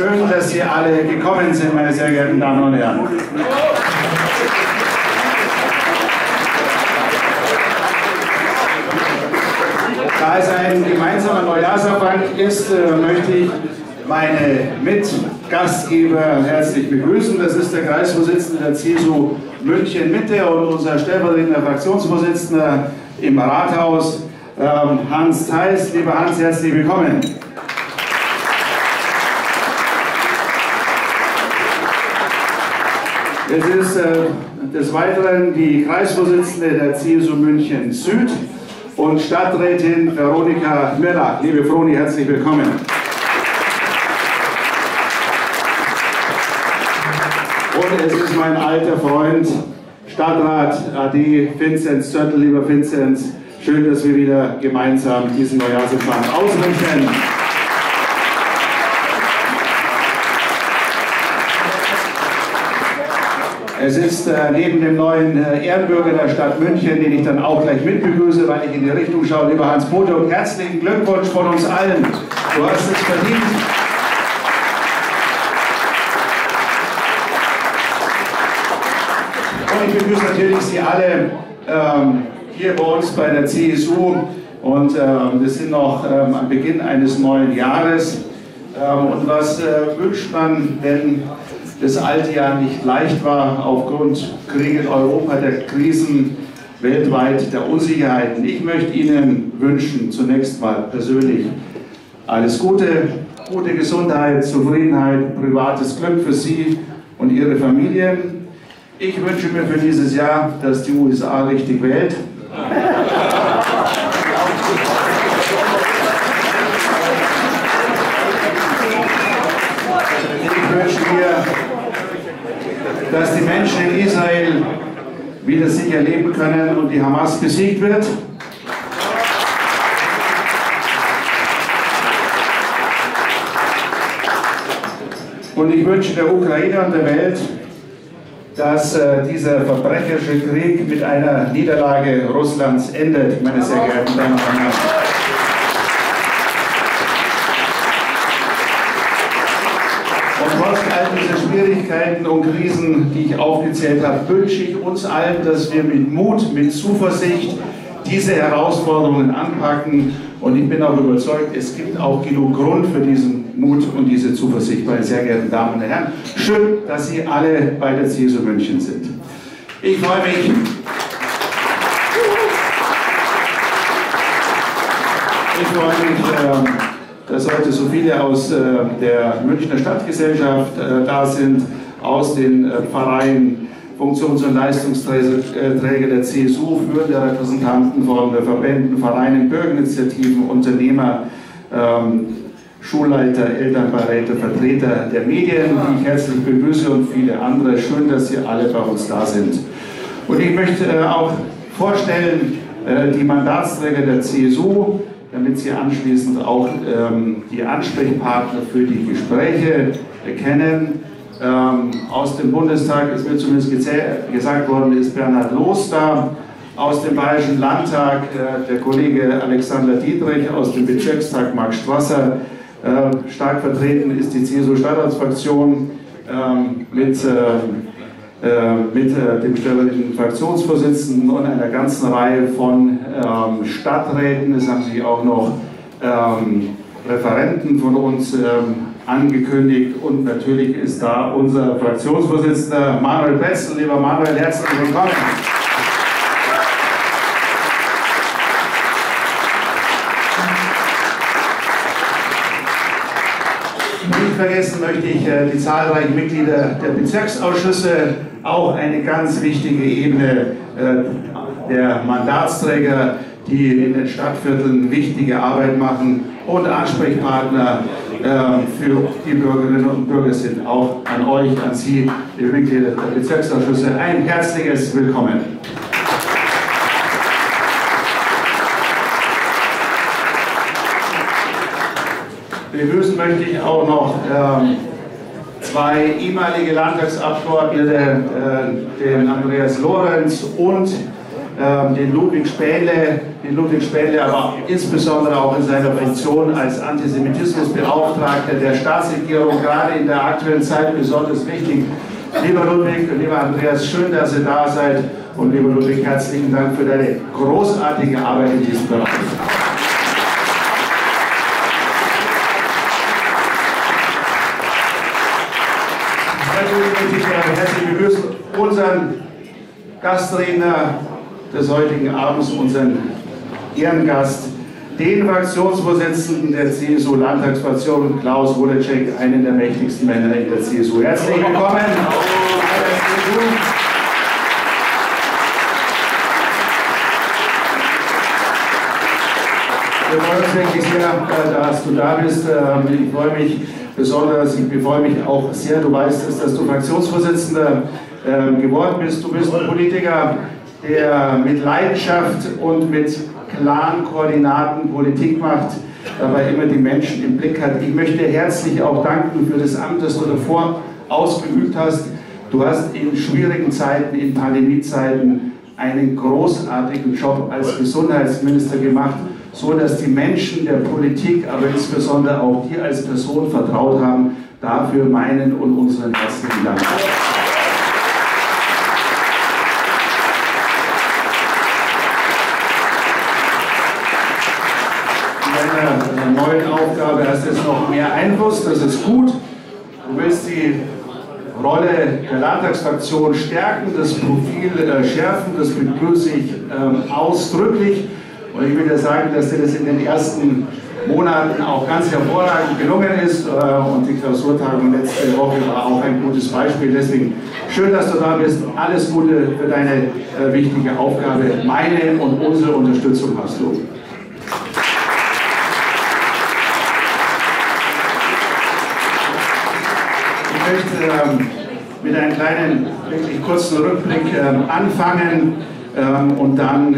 Schön, dass Sie alle gekommen sind, meine sehr geehrten Damen und Herren. Da es ein gemeinsamer Neujahrsempfang ist, äh, möchte ich meine Mitgastgeber herzlich begrüßen. Das ist der Kreisvorsitzende der CSU München Mitte und unser stellvertretender Fraktionsvorsitzender im Rathaus, ähm, Hans Theis. Lieber Hans, herzlich willkommen. Es ist äh, des Weiteren die Kreisvorsitzende der CSU München Süd und Stadträtin Veronika Müller. Liebe Froni, herzlich willkommen. Und es ist mein alter Freund, Stadtrat AD Vinzenz Zöttl, lieber Vinzenz. Schön, dass wir wieder gemeinsam diesen Neujahrsempfang ausrichten. Es ist äh, neben dem neuen äh, Ehrenbürger der Stadt München, den ich dann auch gleich mitbegrüße, weil ich in die Richtung schaue, lieber Hans Potok, herzlichen Glückwunsch von uns allen. Du hast es verdient. Und ich begrüße natürlich Sie alle ähm, hier bei uns bei der CSU. Und ähm, wir sind noch ähm, am Beginn eines neuen Jahres. Ähm, und was äh, wünscht man, wenn das alte Jahr nicht leicht war aufgrund Krieg in Europa, der Krisen weltweit, der Unsicherheiten. Ich möchte Ihnen wünschen, zunächst mal persönlich alles Gute, gute Gesundheit, Zufriedenheit, privates Glück für Sie und Ihre Familien. Ich wünsche mir für dieses Jahr, dass die USA richtig wählt. Ich wünsche mir, dass die Menschen in Israel wieder sicher leben können und die Hamas besiegt wird. Und ich wünsche der Ukraine und der Welt, dass äh, dieser verbrecherische Krieg mit einer Niederlage Russlands endet, meine sehr geehrten Damen und Herren. Und trotz all dieser Schwierigkeiten und Krisen, die ich aufgezählt habe, wünsche ich uns allen, dass wir mit Mut, mit Zuversicht diese Herausforderungen anpacken. Und ich bin auch überzeugt, es gibt auch genug Grund für diesen Mut und diese Zuversicht, meine sehr geehrten Damen und Herren. Schön, dass Sie alle bei der CSU München sind. Ich freue mich. Ich freue mich, ähm, dass heute so viele aus äh, der Münchner Stadtgesellschaft äh, da sind, aus den äh, Pfarreien, Funktions- und Leistungsträger der CSU, führende Repräsentanten von Verbänden, Vereinen, Bürgerinitiativen, Unternehmer, ähm, Schulleiter, Elternbeiräte, Vertreter der Medien, die ich herzlich begrüße und viele andere. Schön, dass Sie alle bei uns da sind. Und ich möchte äh, auch vorstellen, äh, die Mandatsträger der CSU, damit Sie anschließend auch ähm, die Ansprechpartner für die Gespräche kennen. Ähm, aus dem Bundestag ist mir zumindest gesagt worden, ist Bernhard Loos da. Aus dem Bayerischen Landtag äh, der Kollege Alexander Dietrich, aus dem Bezirkstag Marc Strasser. Äh, stark vertreten ist die CSU-Stadtratsfraktion ähm, mit, äh mit äh, dem stellvertretenden Fraktionsvorsitzenden und einer ganzen Reihe von ähm, Stadträten. Es haben sich auch noch ähm, Referenten von uns ähm, angekündigt und natürlich ist da unser Fraktionsvorsitzender Manuel Betzel. Lieber Manuel, herzlich willkommen. Nicht vergessen möchte ich äh, die zahlreichen Mitglieder der Bezirksausschüsse, auch eine ganz wichtige Ebene äh, der Mandatsträger, die in den Stadtvierteln wichtige Arbeit machen und Ansprechpartner ähm, für die Bürgerinnen und Bürger sind. Auch an euch, an Sie, liebe Mitglieder der Bezirksausschüsse, ein herzliches Willkommen. Begrüßen möchte ich auch noch ähm, zwei ehemalige Landtagsabgeordnete, äh, den Andreas Lorenz und ähm, den Ludwig Spähle, den Ludwig Spähle, aber insbesondere auch in seiner Funktion als Antisemitismusbeauftragter der Staatsregierung, gerade in der aktuellen Zeit besonders wichtig. Lieber Ludwig, lieber Andreas, schön, dass ihr da seid und lieber Ludwig, herzlichen Dank für deine großartige Arbeit in diesem Bereich. Herzlich begrüßen unseren Gastredner des heutigen Abends, unseren Ehrengast, den Fraktionsvorsitzenden der CSU-Landtagsfraktion, Klaus Wodecek, einen der mächtigsten Männer in der CSU. Herzlich willkommen. Wir freuen uns wirklich sehr, dass du da bist. Ähm, ich freue mich besonders, ich freue mich auch sehr, du weißt es, dass du Fraktionsvorsitzender ähm, geworden bist. Du bist ein Politiker, der mit Leidenschaft und mit klaren Koordinaten Politik macht, dabei immer die Menschen im Blick hat. Ich möchte herzlich auch danken für das Amt, das du davor ausgeübt hast. Du hast in schwierigen Zeiten, in Pandemiezeiten einen großartigen Job als Gesundheitsminister gemacht so dass die Menschen der Politik, aber insbesondere auch dir als Person vertraut haben. Dafür meinen und unseren herzlichen Dank. Deiner neuen Aufgabe hast jetzt noch mehr Einfluss, das ist gut. Du willst die Rolle der Landtagsfraktion stärken, das Profil äh, schärfen, das begrüße ich äh, ausdrücklich. Und ich will dir sagen, dass dir das in den ersten Monaten auch ganz hervorragend gelungen ist. Äh, und die Klausurtagung letzte Woche war auch ein gutes Beispiel. Deswegen schön, dass du da bist. Alles Gute für deine äh, wichtige Aufgabe. Meine und unsere Unterstützung hast du. Ich möchte ähm, mit einem kleinen, wirklich kurzen Rückblick ähm, anfangen ähm, und dann